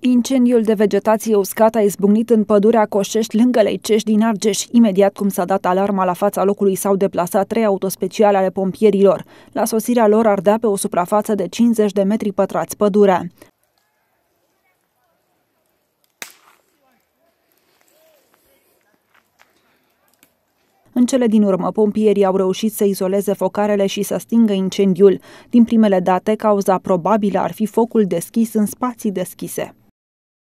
Incendiul de vegetație uscată a izbucnit în pădurea Coșești, lângă Leicești din Argeș. Imediat cum s-a dat alarma la fața locului s-au deplasat trei autospeciale ale pompierilor. La sosirea lor ardea pe o suprafață de 50 de metri pătrați pădurea. În cele din urmă, pompierii au reușit să izoleze focarele și să stingă incendiul. Din primele date, cauza probabilă ar fi focul deschis în spații deschise.